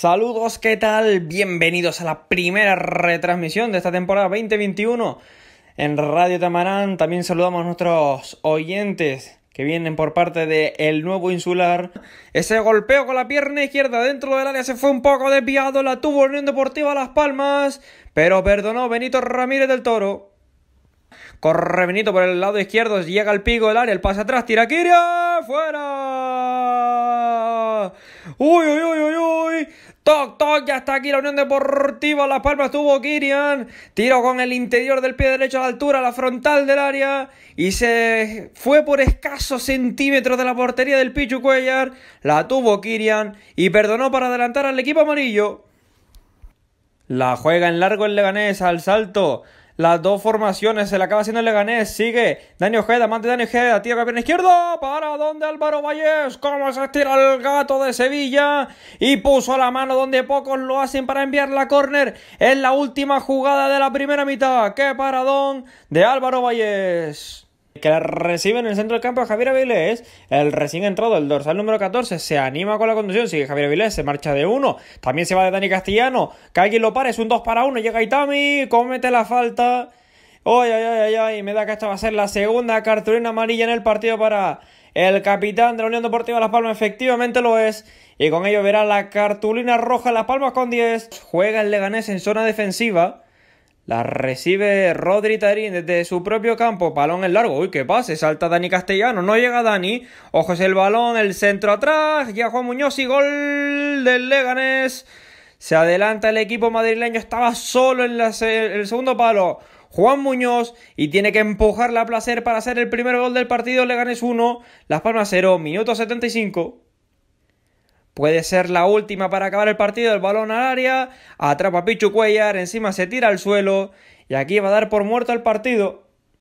Saludos, ¿qué tal? Bienvenidos a la primera retransmisión de esta temporada 2021 en Radio Tamarán. También saludamos a nuestros oyentes que vienen por parte de El Nuevo Insular. Ese golpeo con la pierna izquierda dentro del área se fue un poco desviado, la tuvo Unión Deportiva Las Palmas, pero perdonó Benito Ramírez del Toro. Corre Benito por el lado izquierdo, llega al pico del área, el pase atrás, tira Kiria, fuera. Uy, uy, uy, uy. Toc, toc, ya está aquí la Unión Deportiva Las Palmas, tuvo Kirian. Tiro con el interior del pie derecho a la altura, la frontal del área. Y se fue por escasos centímetros de la portería del Pichu Cuellar. La tuvo Kirian y perdonó para adelantar al equipo amarillo. La juega en largo el Leganés al salto. Las dos formaciones se le acaba haciendo el Leganés. Sigue Dani Ojeda, mante Dani Ojeda, tira pierna izquierdo. ¿Para dónde Álvaro Valles? ¿Cómo se estira el gato de Sevilla? Y puso la mano donde pocos lo hacen para enviar la córner. En la última jugada de la primera mitad. ¡Qué paradón de Álvaro Valles! Que recibe en el centro del campo Javier Avilés, el recién entrado, el dorsal número 14, se anima con la conducción, sigue Javier Avilés, se marcha de uno, también se va de Dani Castellano, que alguien lo pare, es un 2 para 1, llega Itami, comete la falta, ay, ay, ay, ay, me da que esta va a ser la segunda cartulina amarilla en el partido para el capitán de la Unión Deportiva Las Palmas, efectivamente lo es, y con ello verá la cartulina roja Las Palmas con 10, juega el Leganés en zona defensiva, la recibe Rodri Tarín desde su propio campo. Balón en largo. Uy, qué pase. Salta Dani Castellano. No llega Dani. Ojos el balón. El centro atrás. Ya Juan Muñoz y gol del Leganés. Se adelanta el equipo madrileño. Estaba solo en el segundo palo. Juan Muñoz y tiene que empujar la placer para hacer el primer gol del partido. Leganés 1. Las Palmas 0. Minuto 75. Puede ser la última para acabar el partido. El balón al área. Atrapa Pichu Cuellar. Encima se tira al suelo. Y aquí va a dar por muerto el partido.